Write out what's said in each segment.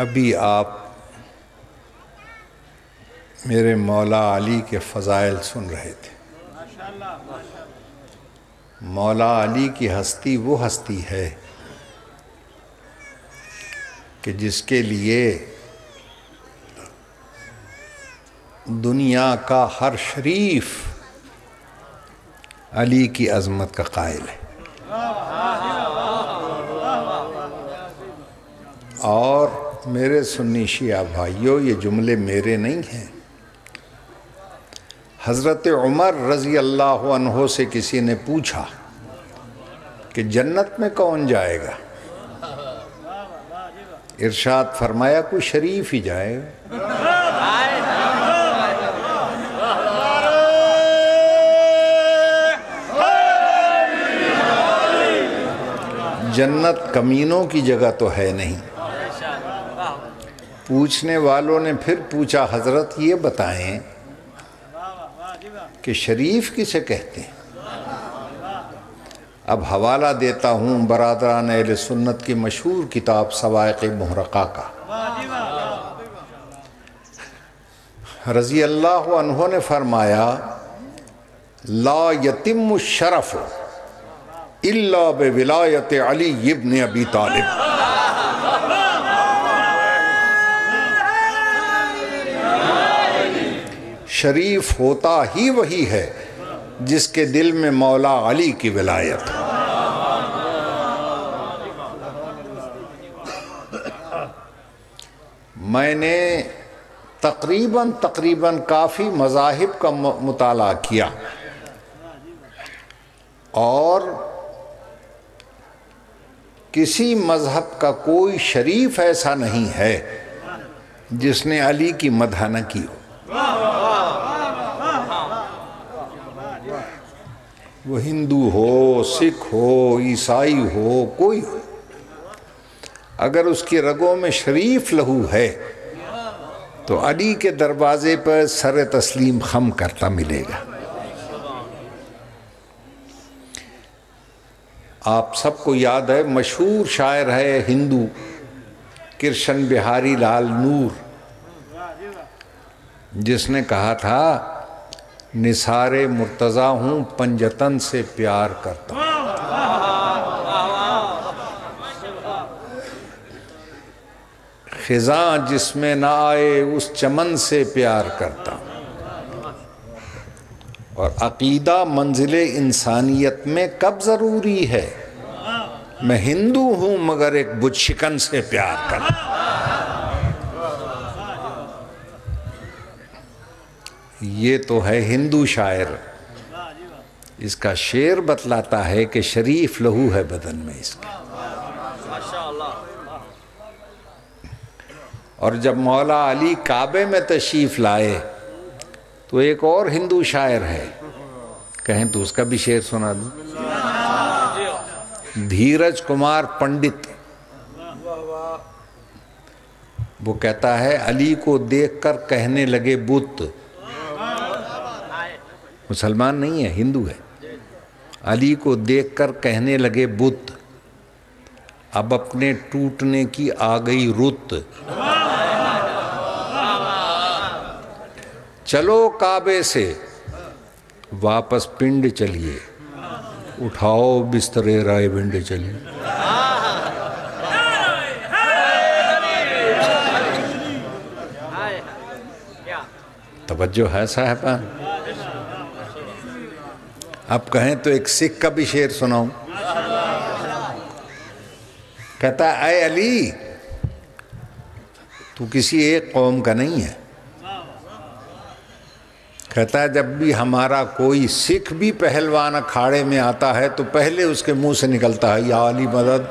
अभी आप मेरे मौला अली के फ़ज़ाइल सुन रहे थे। मौला अली की हस्ती वो हस्ती है कि जिसके लिए दुनिया का हर शरीफ अली की अज़मत का कायल है। और मेरे सुन्नी शिया भाइयों, ये जुमले मेरे नहीं हैं। हज़रत उमर रज़ी अल्लाह अनहो से किसी ने पूछा कि जन्नत में कौन जाएगा? इरशाद फरमाया, कोई शरीफ ही जाएगा जन्नत कमीनों की जगह तो है नहीं। पूछने वालों ने फिर पूछा, हज़रत, ये बताएँ कि शरीफ किसे कहते हैं? अब हवाला देता हूँ बरदरान अल सुन्नत की मशहूर किताब सवाक़ महरक़ा का। रज़ी अल्लाह ने फरमाया, ला यतिम शरफ़ इल्ला विलायत अली इब्न अबी तालिब। शरीफ होता ही वही है, जिसके दिल में मौला अली की विलायत। मैंने तकरीबन तकरीबन काफ़ी मज़ाहिब का मुताला किया। और किसी मज़हब का कोई शरीफ ऐसा नहीं है, जिसने अली की मदह न की हो। वो हिंदू हो, सिख हो, ईसाई हो, कोई हो। अगर उसकी रगों में शरीफ लहू है तो अली के दरवाजे पर सर तस्लीम खम करता मिलेगा। आप सबको याद है, मशहूर शायर है हिंदू कृष्ण बिहारी लाल नूर, जिसने कहा था निसारे मुर्तज़ा हूँ, पंजतन से प्यार करता हूँ। खिजा जिसमें ना आए, उस चमन से प्यार करता हूँ। और अकीदा मंजिल इंसानियत में कब ज़रूरी है? मैं हिंदू हूँ, मगर एक बुझशिकन से प्यार करता ये तो है हिंदू शायर। इसका शेर बतलाता है कि शरीफ लहू है बदन में इसका। और जब मौला अली काबे में तशरीफ़ लाए तो एक और हिंदू शायर है। कहें तो उसका भी शेर सुना दूँ। धीरज कुमार पंडित। वो कहता है, अली को देखकर कहने लगे बुत मुसलमान नहीं है, हिंदू है। अली को देखकर कहने लगे, बुत, अब अपने टूटने की आ गई रुत। चलो काबे से, वापस पिंड चलिए। उठाओ बिस्तरे, राय पिंड चलिए। तवज्जो है साहबान। आप कहें तो एक सिख का भी शेर सुनाऊं। कहता है अली, तू किसी एक कौम का नहीं है। कहता जब भी हमारा कोई सिख भी पहलवान अखाड़े में आता है तो पहले उसके मुँह से निकलता है, या अली मदद।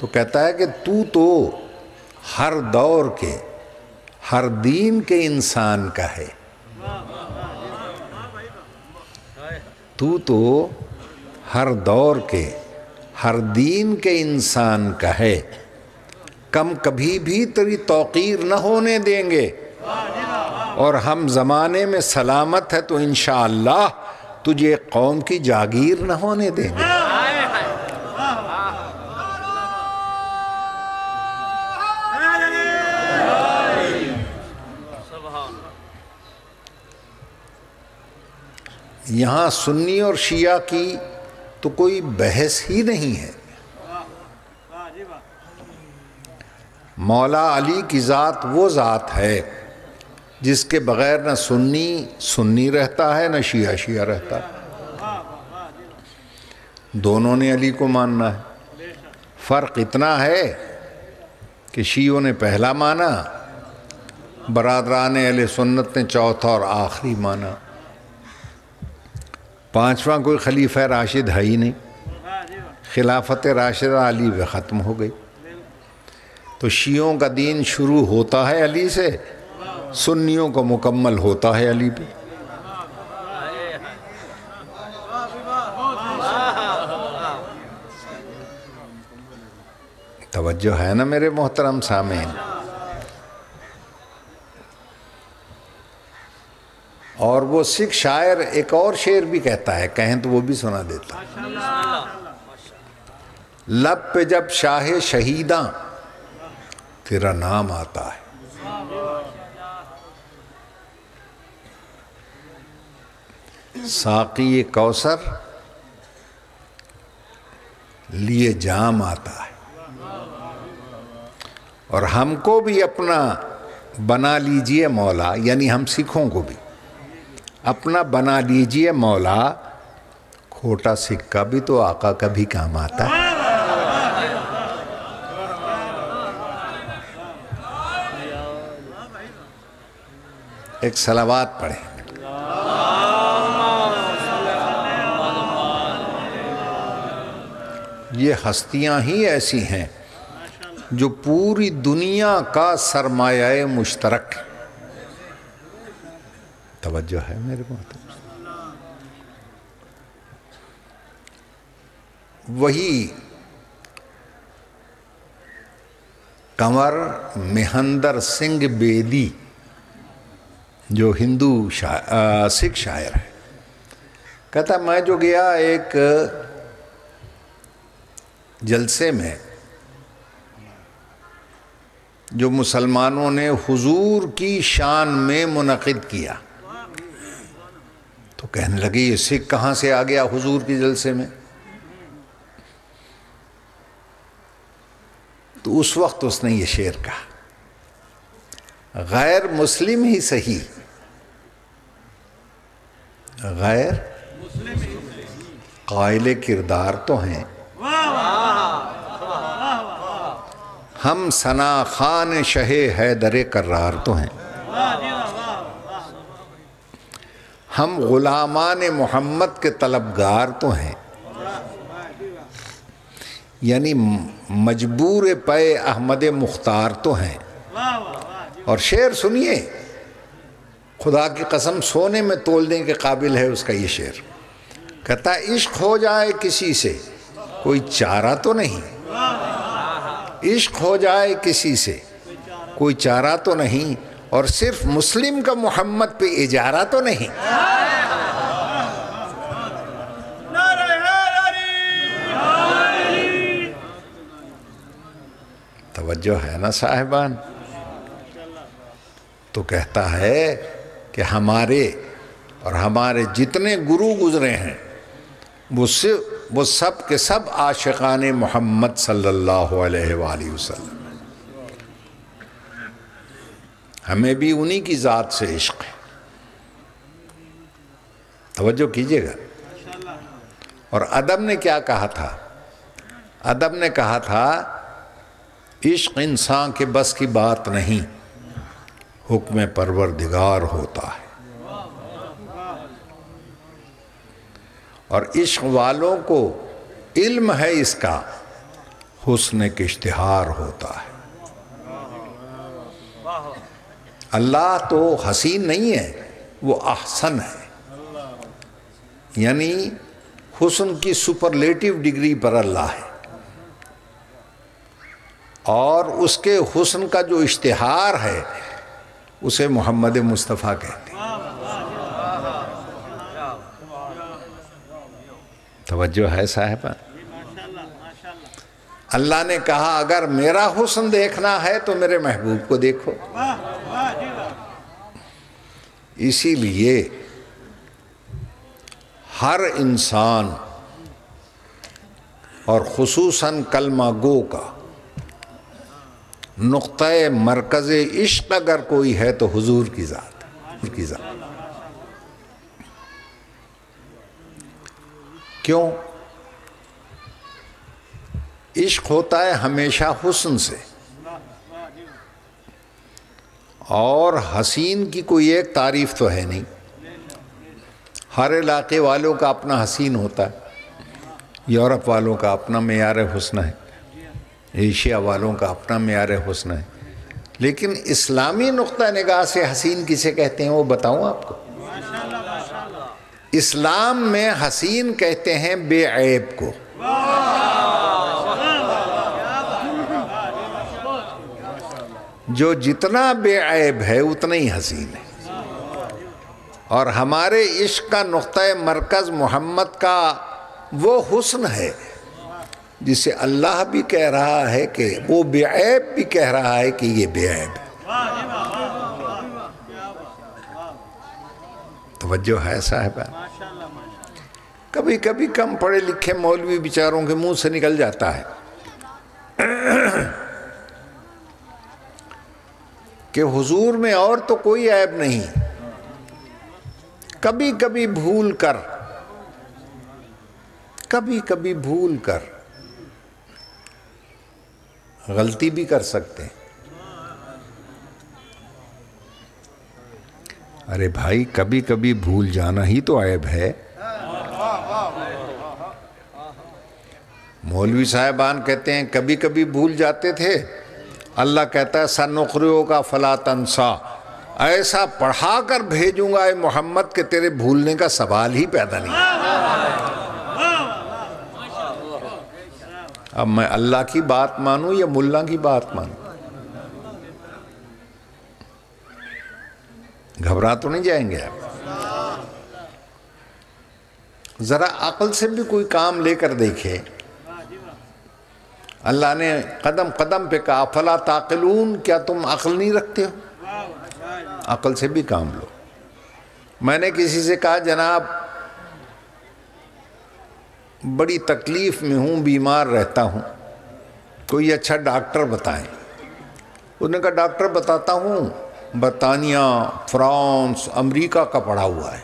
तो कहता है कि तू तो हर दौर के, हर दीन के इंसान का है। तू तो हर दौर के, हर दीन के इंसान का है। कम कभी भी तेरी तोकीर न होने देंगे। और हम ज़माने में सलामत है तो इन तुझे कौम की जागीर न होने देंगे। यहाँ सुन्नी और शिया की तो कोई बहस ही नहीं है। मौला अली की ज़ात वो ज़ात है, जिसके बगैर न सुन्नी सुन्नी रहता है, न शिया शिया रहता। है दोनों ने अली को मानना है। फ़र्क इतना है कि शीयों ने पहला माना, बरदरान अल सुन्नत ने चौथा और आखिरी माना। पांचवा कोई खलीफा राशिद है ही नहीं। खिलाफत राशिद अली व ख़त्म हो गई। तो शियों का दीन शुरू होता है अली से, सुन्नियों का मुकम्मल होता है अली पे। तवज्जो है ना मेरे मोहतरम सामीन? और वो सिख शायर एक और शेर भी कहता है, कहें तो वो भी सुना देता लब पे जब शाह शहीदा, तेरा नाम आता है। साकी कौसर, लिए जाम आता है। और हमको भी अपना बना लीजिए मौला, यानी हम सिखों को भी। अपना बना लीजिए मौला। खोटा सिक्का भी तो आका का भी काम आता है। एक सलावात पढ़े। ये हस्तियाँ ही ऐसी हैं, जो पूरी दुनिया का सरमाया मुश्तरक तवज्जो है मेरे बहुत वही कंवर मेहंदर सिंह बेदी जो हिंदू शा, सिख शायर है। कहता मैं जो गया एक जलसे में जो मुसलमानों ने हुजूर की शान में मुनद किया तो कहने लगी ये सिख कहाँ से आ गया हुजूर की जलसे में? तो उस वक्त उसने ये शेर कहा, गैर मुस्लिम ही सही। गैर कायल किरदार तो हैं। हम सना खान शहे हैदर कर्रार तो हैं। हम गुलामान मोहम्मद के तलबगार तो हैं। यानी मजबूर पे अहमद मुख्तार तो हैं। और शेर सुनिए, खुदा की कसम सोने में तोलने के काबिल है उसका ये शेर। कहता, इश्क हो जाए किसी से, कोई चारा तो नहीं। इश्क हो जाए किसी से, कोई चारा तो नहीं। और सिर्फ़ मुस्लिम का मोहम्मद पे इजारा तो नहीं। तवज्जो है ना साहिबान? तो कहता है कि हमारे और हमारे जितने गुरु गुजरे हैं, वो सिर्फ़, वो सब के सब आशिकान मोहम्मद सल्लल्लाहु अलैहि वसल्लम। हमें भी उन्हीं की ज़ात से इश्क है। तवज्जो कीजिएगा। और अदब ने क्या कहा था? अदब ने कहा था, इश्क इंसान के बस की बात नहीं, हुक्म परवरदिगार होता है। और इश्क वालों को इल्म है इसका हुस्न के इश्तहार होता है। अल्लाह तो हसीन नहीं है वो अहसन है। यानी हुसन की सुपरलेटिव डिग्री पर अल्लाह है। और उसके हुसन का जो इश्तहार है उसे मोहम्मद मुस्तफ़ा कहते हैं। तवज्जो है साहबा। अल्लाह ने कहा, अगर मेरा हुस्न देखना है तो मेरे महबूब को देखो। इसीलिए हर इंसान और खसूस कलमा गो का नुक़ मरकज़ इश्क अगर कोई है तो हुजूर की ज़ात की ज़ात। क्यों? इश्क होता है हमेशा हुस्न से। और हसीन की कोई एक तारीफ़ तो है नहीं। हर इलाके वालों का अपना हसीन होता है। यूरोप वालों का अपना मैार हुस्न है। एशिया वालों का अपना मैार हुस्न है। लेकिन इस्लामी नुक़ निगाह से हसीन किसे कहते हैं वो बताऊँ आपको? इस्लाम में हसीन कहते हैं बेऐब को। जो जितना बेऐब है, उतना ही हसीन है। और हमारे इश्क का नुक़ मरकज़ मोहम्मद का वो हुस्न है, जिसे अल्लाह भी कह रहा है कि, वो बेऐब भी कह रहा है कि ये बेऐब तवज्जो है साहब। कभी कभी कम पढ़े लिखे मौलवी बेचारों के मुँह से निकल जाता है। कि हुजूर में और तो कोई ऐब नहीं। कभी कभी भूल कर कभी कभी भूल कर, गलती भी कर सकते हैं। अरे भाई कभी कभी भूल जाना ही तो ऐब है। मौलवी साहबान कहते हैं कभी कभी भूल जाते थे। अल्लाह कहता है सनुखरियों का फला तनसा। ऐसा पढ़ा कर भेजूँगा ए मोहम्मद के तेरे भूलने का सवाल ही पैदा नहीं। अब मैं अल्लाह की बात मानूं या मुल्ला की बात मानूं? घबरा तो नहीं जाएँगे आप। ज़रा अकल से भी कोई काम लेकर देखे। अल्लाह ने कदम कदम पे कहा फला ताकलून, क्या तुम अकल नहीं रखते हो? अकल से भी काम लो। मैंने किसी से कहा, जनाब, बड़ी तकलीफ़ में हूँ, बीमार रहता हूँ। कोई अच्छा डॉक्टर बताएँ। उन्होंने कहा, डॉक्टर बताता हूँ, बरतानिया, फ्रांस, अमेरिका का पढ़ा हुआ है।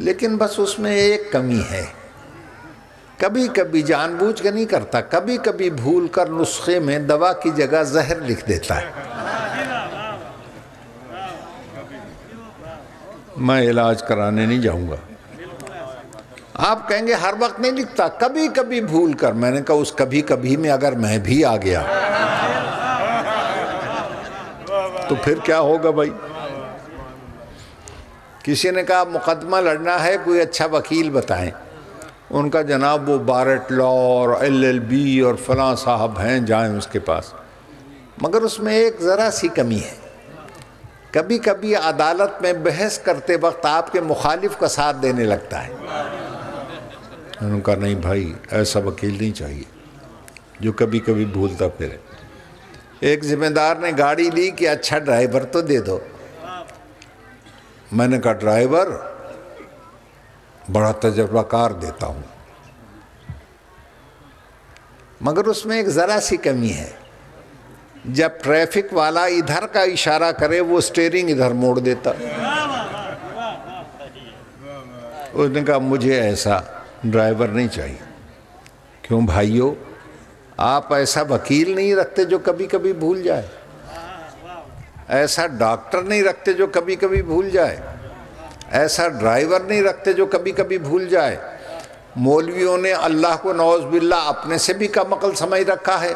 लेकिन बस उसमें एक कमी है। कभी कभी जानबूझ के नहीं करता कभी कभी भूल कर नुस्खे में दवा की जगह जहर लिख देता है। मैं इलाज कराने नहीं जाऊँगा। आप कहेंगे, हर वक्त नहीं लिखता। कभी कभी भूल कर मैंने कहा, उस कभी कभी में अगर मैं भी आ गया तो फिर क्या होगा भाई? किसी ने कहा, मुकदमा लड़ना है, कोई अच्छा वकील बताएँ। उनका जनाब वो बारट लॉ और एलएलबी और फलां साहब हैं, जाएँ उसके पास। मगर उसमें एक ज़रा सी कमी है। कभी कभी अदालत में बहस करते वक्त आपके मुखालिफ का साथ देने लगता है। उनका, नहीं भाई, ऐसा वकील नहीं चाहिए, जो कभी कभी भूलता फिरे। एक ज़िम्मेदार ने गाड़ी ली कि अच्छा ड्राइवर तो दे दो। मैंने कहा, ड्राइवर बड़ा तजर्बाकार देता हूँ। मगर उसमें एक ज़रा सी कमी है। जब ट्रैफ़िक वाला इधर का इशारा करे, वो स्टेयरिंग इधर मोड़ देता। उसने कहा, मुझे ऐसा ड्राइवर नहीं चाहिए। क्यों भाइयों? आप ऐसा वकील नहीं रखते जो कभी कभी भूल जाए। ऐसा डॉक्टर नहीं रखते जो कभी कभी भूल जाए। ऐसा ड्राइवर नहीं रखते जो कभी कभी भूल जाए। मौलवियों ने अल्लाह को नौज बिल्ला अपने से भी कम अकल समझ रखा है,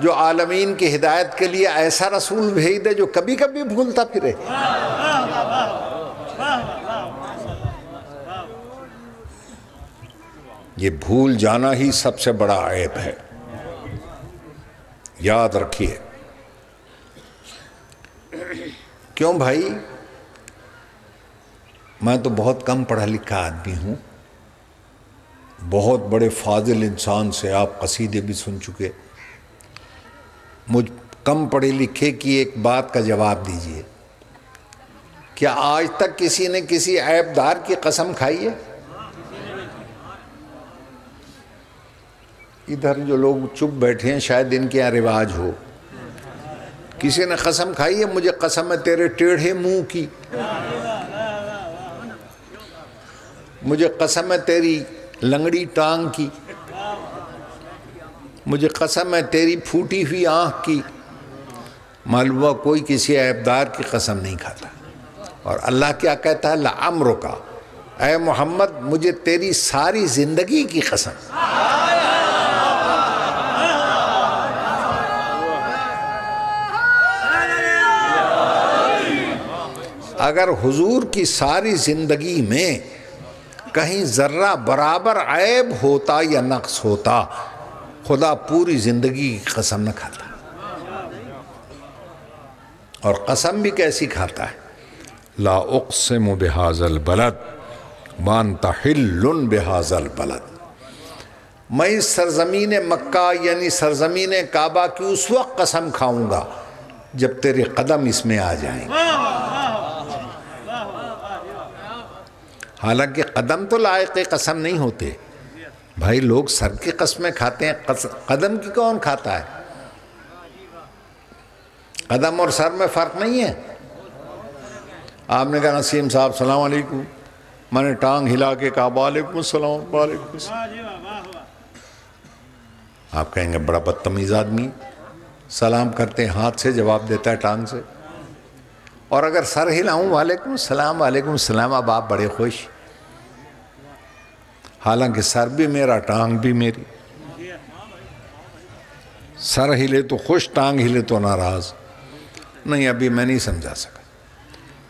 जो आलमीन की हिदायत के लिए ऐसा रसूल भेज दे जो कभी कभी भूलता फिरे। ये भूल जाना ही सबसे बड़ा ऐप है। याद रखिए। क्यों भाई? मैं तो बहुत कम पढ़ा लिखा आदमी हूँ। बहुत बड़े फाजिल इंसान से आप कसीदे भी सुन चुके। मुझ कम पढ़े लिखे की एक बात का जवाब दीजिए। क्या आज तक किसी ने किसी ऐपदार की कसम खाई है? इधर जो लोग चुप बैठे हैं, शायद इनके यहाँ रिवाज हो। किसी ने कसम खाई है? मुझे कसम है तेरे टेढ़े मुँह की। मुझे कसम है तेरी लंगड़ी टांग की। मुझे कसम है तेरी फूटी हुई आँख की। मालूम कोई किसी ऐबदार की कसम नहीं खाता। और अल्लाह क्या कहता है? लामर का। ए मोहम्मद, मुझे तेरी सारी ज़िंदगी की कसम। अगर हुजूर की सारी ज़िंदगी में कहीं ज़र्रा बराबर ऐब होता या नक्स होता, खुदा पूरी ज़िंदगी की कसम न खाता। और कसम भी कैसी खाता है? ला उक़सम बेहाजल बलद, मानता हिल्लुन बेहाजल बलद। मैं इस सरजमीन मक्का यानी सरजमीन काबा की उस वक्त कसम खाऊँगा, जब तेरे कदम इसमें आ जाएँगे हालाँकि कदम तो लायक कसम नहीं होते। भाई लोग सर की कस्में खाते हैं। कदम की कौन खाता है? कदम और सर में फ़र्क नहीं है। आपने कहा नसीम साहब सलाम अलैकुम। मैंने टांग हिला के कहा वालेकुम सलाम वालेकुम आप कहेंगे बड़ा बदतमीज़ आदमी। सलाम करते हैं हाथ से जवाब देता है टांग से। और अगर सर हिलाऊं वालेकुम सलाम वालेकुम सलाम अब आप बड़े खुश। हालाँकि सर भी मेरा, टांग भी मेरी। सर हिले तो खुश, टांग हिले तो नाराज़। नहीं, अभी मैं नहीं समझा सका।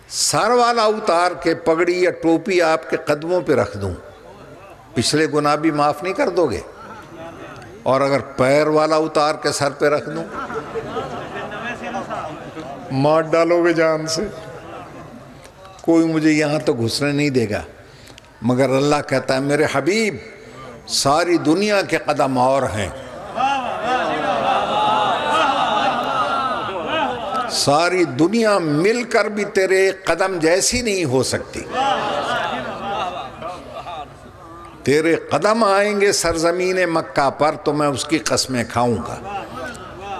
सर वाला उतार के पगड़ी या टोपी आपके कदमों पे रख दूँ। पिछले गुना भी माफ़ नहीं कर दोगे? और अगर पैर वाला उतार के सर पे रख दूँ? मार डालोगे जान से। कोई मुझे यहाँ तो घुसने नहीं देगा। मगर अल्लाह कहता है, मेरे हबीब, सारी दुनिया के कदम और हैं। सारी दुनिया मिलकर भी तेरे कदम जैसी नहीं हो सकती। तेरे कदम आएँगे सरजमीन मक्का पर तो मैं उसकी कस्में खाऊँगा।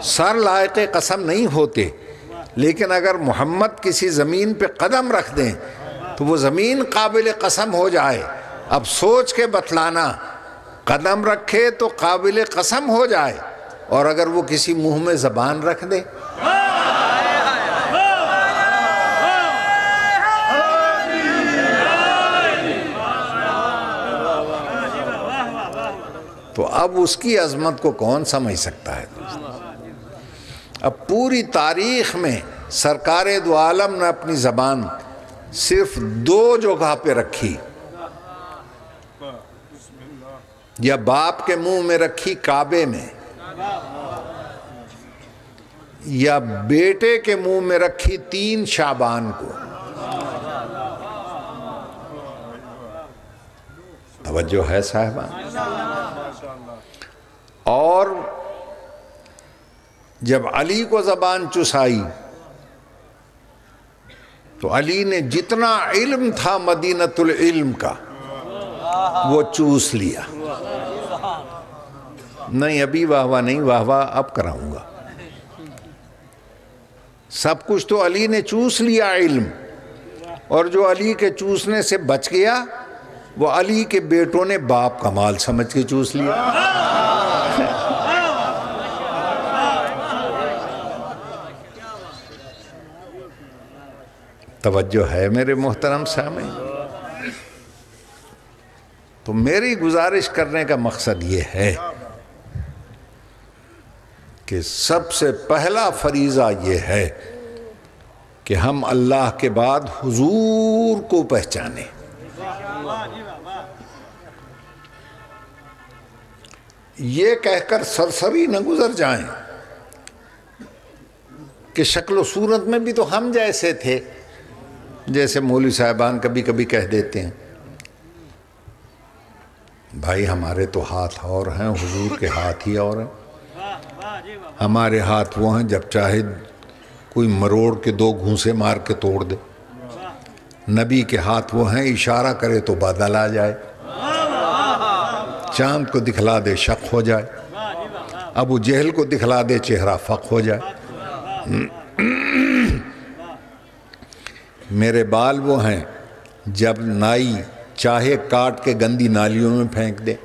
सर लायक कसम नहीं होते, लेकिन अगर मोहम्मद किसी ज़मीन पे कदम रख दें तो वो ज़मीन काबिल कसम हो जाए। अब सोच के बतलाना, कदम रखे तो काबिल कसम हो जाए। और अगर वो किसी मुँह में ज़बान रख दे। तो अब उसकी अजमत को कौन समझ सकता है अब पूरी तारीख में सरकार दो आलम ने अपनी ज़बान सिर्फ़ दो जगह पे रखी। या बाप के मुँह में रखी काबे में। या बेटे के मुँह में रखी तीन शाबान को। तवज्जो है साहबान। और जब अली को ज़बान चुसाई तो अली ने जितना इल्म था मदीनतुल इल्म का, वो चूस लिया। नहीं, अभी वाह वाह नहीं वाह वाह अब कराऊँगा। सब कुछ तो अली ने चूस लिया इल्म। और जो अली के चूसने से बच गया, वो अली के बेटों ने बाप का माल समझ के चूस लिया। तवज्जो है मेरे मोहतरम सामने तो मेरी गुजारिश करने का मकसद ये है कि सबसे पहला फरीज़ा ये है कि हम अल्लाह के बाद हुजूर को पहचाने। ये कहकर सरसरी न गुजर जाएँ कि शक्ल सूरत में भी तो हम जैसे थे। जैसे मौली साहबान कभी कभी कह देते हैं, भाई, हमारे तो हाथ और हैं, हुजूर के हाथ ही और हैं। हमारे हाथ वो हैं, जब चाहे कोई मरोड़ के दो घूसे मार के तोड़ दे। नबी के हाथ वो हैं, इशारा करे तो बादल आ जाए। चाँद को दिखला दे, शक हो जाए। अबू जहल को दिखला दे, चेहरा फक हो जाए। मेरे बाल वो हैं, जब नाई चाहे काट के गंदी नालियों में फेंक दे।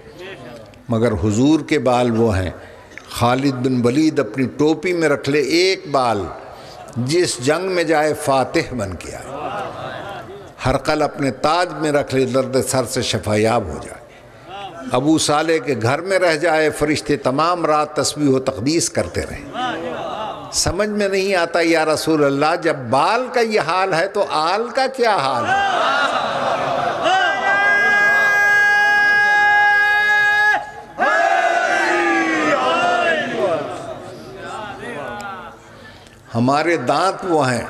मगर हुजूर के बाल वो हैं, खालिद बिन वलीद अपनी टोपी में रख ले एक बाल, जिस जंग में जाए फातिह बन के आए। हर कल अपने ताज में रख ले, दर्द सर से शफायाब हो जाए। अबू साले के घर में रह जाए, फरिश्ते तमाम रात तस्वीर व तकदीस करते रहे। समझ में नहीं आता, या रसूल अल्लाह जब बाल का ये हाल है तो आल का क्या हाल है? हमारे दांत वो हैं,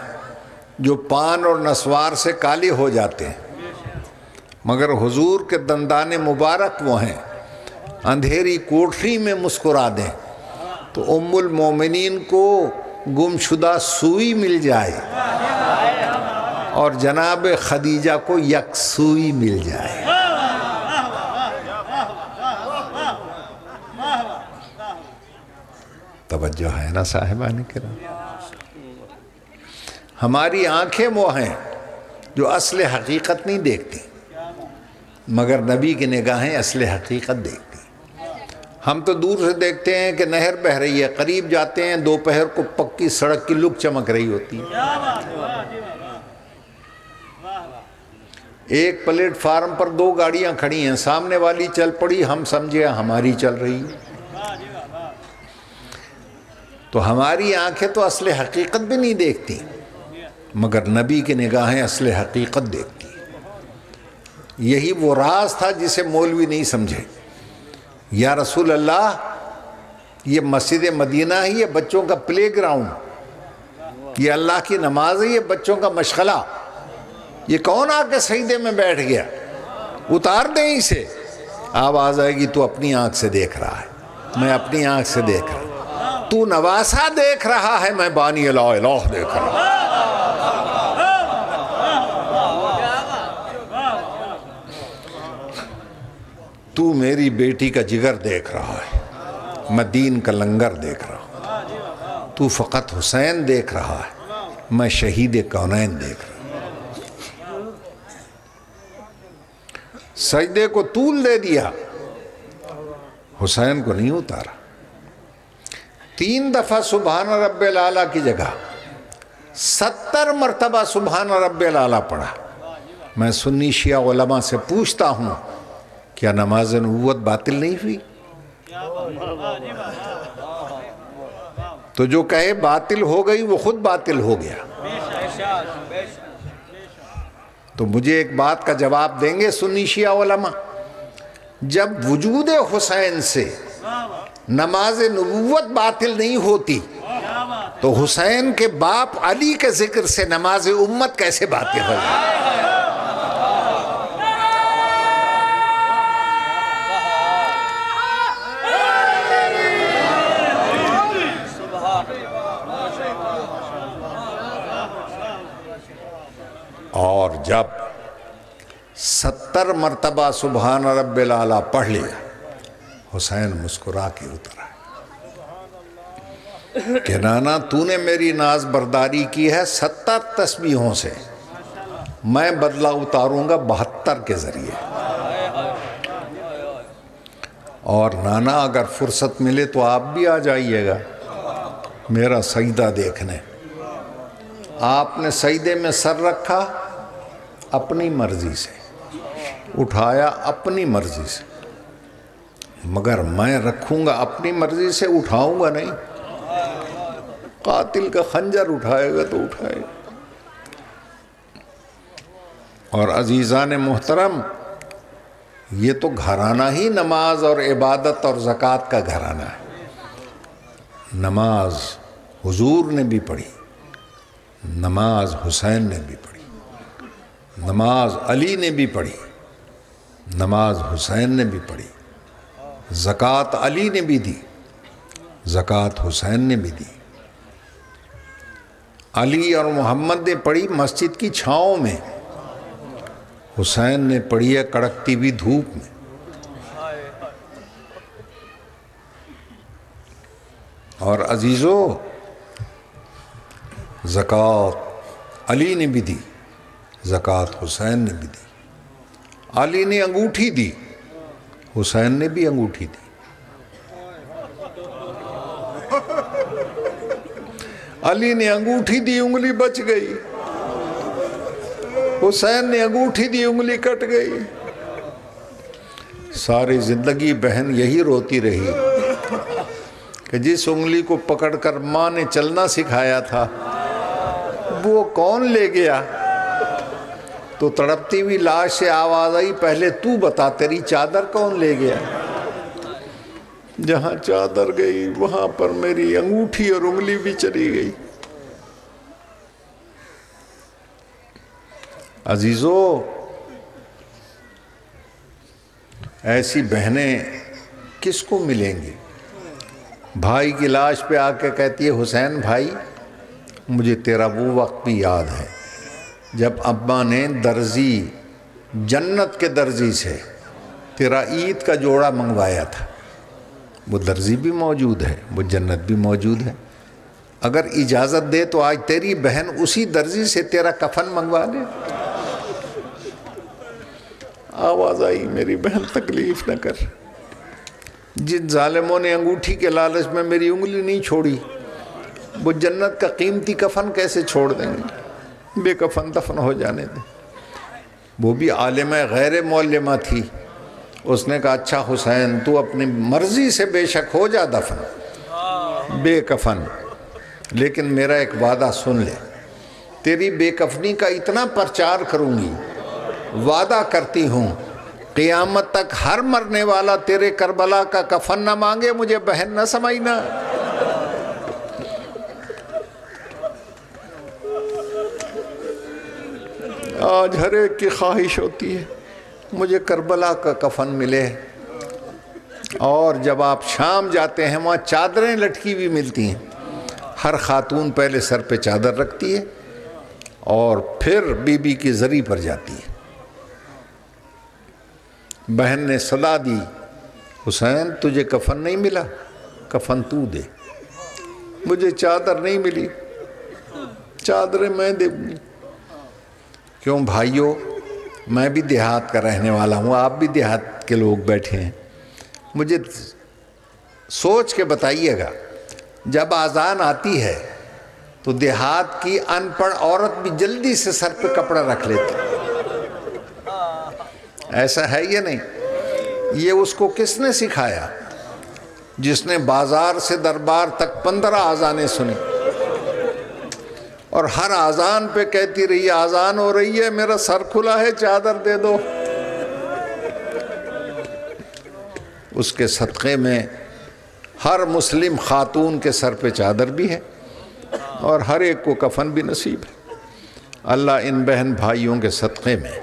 जो पान और नस्वार से काले हो जाते हैं। मगर हुजूर के दंदाने मुबारक वो हैं, अंधेरी कोठरी में मुस्कुरा दें। तो उम्मुल मोमिनीन को गुमशुदा सुई मिल जाए और जनाब खदीजा को यकसुई मिल जाए। तवज्जो है ना साहिबान किराम? हमारी आँखें वो हैं जो असल हकीकत नहीं देखती, मगर नबी की निगाहें असल हकीकत देखती। हम तो दूर से देखते हैं कि नहर बह रही है करीब जाते हैं दोपहर को पक्की सड़क की लुक चमक रही होती है। एक प्लेटफार्म पर दो गाड़ियाँ खड़ी हैं सामने वाली चल पड़ी हम समझे हमारी चल रही है। तो हमारी आँखें तो असल हकीकत भी नहीं देखती मगर नबी की निगाहें असल हकीकत देखती। यही वो राज था जिसे मौलवी नहीं समझे। या रसूल अल्लाह ये मस्जिद मदीना है, ये बच्चों का प्ले ग्राउंड ये अल्लाह की नमाज़ है, ये बच्चों का मशगला। ये कौन आके सईदे में बैठ गया? उतार दें इसे। आवाज़ आएगी, तू अपनी आँख से देख रहा है। मैं अपनी आँख से देख रहा तू नवासा देख रहा है, मैं बानी अल्लाह देख रहा हूँ। तू मेरी बेटी का जिगर देख रहा है। मैं दीन का लंगर देख रहा हूँ। तू फ़कत हुसैन देख रहा है। मैं शहीद कौनैन देख रहा सजदे को तूल दे दिया। हुसैन को नहीं उतारा। तीन दफ़ा सुबहान रब लाला की जगह सत्तर मरतबा सुबहान रब लाला पढ़ा। मैं सुन्नी शिया से पूछता हूँ क्या नमाज़ नबूत बातिल नहीं हुई? तो जो कहे बातिल हो गई, वो खुद बातिल हो गया। तो मुझे एक बात का जवाब देंगे सुन्नी शिया जब वजूद हुसैन से नमाज़ नबूत बातिल नहीं होती तो हुसैन के बाप अली के ज़िक्र से नमाज़ उम्मत कैसे बातिल हो जाए और जब सत्तर मरतबा सुबहान रब आला पढ़ लिया, हुसैन मुस्कुरा के उतरा कि नाना, तूने मेरी नाज बर्दारी की है सत्तर तस्बीहों से। मैं बदला उतारूँगा बहत्तर के ज़रिए। और नाना, अगर फुर्सत मिले तो आप भी आ जाइएगा मेरा सईदा देखने। आपने सईदे में सर रखा अपनी मर्ज़ी से, उठाया अपनी मर्ज़ी से। मगर मैं रखूँगा अपनी मर्ज़ी से, उठाऊँगा नहीं। कातिल का खंजर उठाएगा तो उठाएगा। और अजीज़ा ने मोहतरम, ये तो घराना ही नमाज़ और इबादत और ज़क़़त का घराना है। नमाज़ हुजूर ने भी पढ़ी, नमाज़ हुसैन ने भी पढ़ी। नमाज़ अली ने भी पढ़ी, नमाज़ हुसैन ने भी पढ़ी, ज़क़़त अली ने भी दी, ज़क़़त हुसैन ने भी दी। अली और मोहम्मद ने पढ़ी मस्जिद की छाँव में, हुसैन ने पढ़ी है कड़कती हुई धूप में। और अजीज़ो, ज़क़़त अली ने भी दी। ज़क़़त हुसैन ने भी दी। अली ने अंगूठी दी। हुसैन ने भी अंगूठी दी। अली ने अंगूठी दी, उंगली बच गई। हुसैन ने अंगूठी दी, उंगली कट गई। सारी ज़िंदगी बहन यही रोती रही कि जिस उंगली को पकड़कर माँ ने चलना सिखाया था, वो कौन ले गया? तो तड़पती हुई लाश से आवाज़ आई, पहले तू बता, तेरी चादर कौन ले गया? जहाँ चादर गई, वहाँ पर मेरी अंगूठी और उंगली भी चली गई। अजीजो, ऐसी बहनें किसको मिलेंगी? भाई की लाश पे आके कहती है, हुसैन भाई, मुझे तेरा वो वक्त भी याद है जब अब्बा ने दर्जी, जन्नत के दर्जी से तेरा ईद का जोड़ा मंगवाया था, वो दर्जी भी मौजूद है, वो जन्नत भी मौजूद है। अगर इजाज़त दे तो आज तेरी बहन उसी दर्जी से तेरा कफन मंगवा ले आवाज़ आई, मेरी बहन तकलीफ़ न कर। जिन ालिमों ने अंगूठी के लालच में मेरी उंगली नहीं छोड़ी, वो जन्नत का कीमती कफन कैसे छोड़ देंगे? बेकफन दफन हो जाने दें। वो भी आलिम गैर मौलमा थी। उसने कहा अच्छा हुसैन, तू अपनी मर्ज़ी से बेशक हो जा दफन। बेकफन। लेकिन मेरा एक वादा सुन ले। तेरी बेकफनी का इतना प्रचार करूँगी, वादा करती हूँ, क़ियामत तक हर मरने वाला तेरे करबला का कफन न मांगे, मुझे बहन न समझना आज हर एक की ख्वाहिश होती है, मुझे करबला का कफन मिले। और जब आप शाम जाते हैं, वहाँ चादरें लटकी हुई मिलती हैं। हर खातून पहले सर पे चादर रखती है और फिर बीबी की जरी पर जाती है। बहन ने सलाह दी, हुसैन, तुझे कफन नहीं मिला? कफन तू दे। मुझे चादर नहीं मिली। चादरें मैं दे क्यों? भाइयों, मैं भी देहात का रहने वाला हूँ, आप भी देहात के लोग बैठे हैं। मुझे सोच के बताइएगा, जब आज़ान आती है तो देहात की अनपढ़ औरत भी जल्दी से सर पे कपड़ा रख लेती। ऐसा है या नहीं? ये उसको किसने सिखाया, जिसने बाज़ार से दरबार तक पंद्रह आज़ानें सुनी? और हर आज़ान पे कहती रही, आज़ान हो रही है, मेरा सर खुला है, चादर दे दो। उसके सदक़े में हर मुस्लिम ख़ातून के सर पे चादर भी है और हर एक को कफन भी नसीब है। अल्लाह इन बहन भाइयों के सदक़े में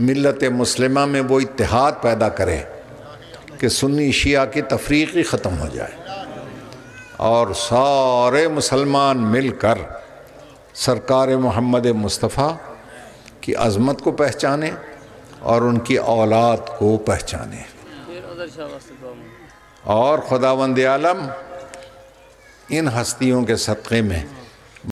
मिलत मुस्लिमा में वो इतिहाद पैदा करे कि सुन्नी शिया की तफरीक़ी ख़त्म हो जाए और सारे मुसलमान मिलकर सरकार महमद मुस्तफ़ा की अज़मत को पहचाने और उनकी औलाद को पहचाने। और खुदा वंद आलम, इन हस्तियों के सदक़े में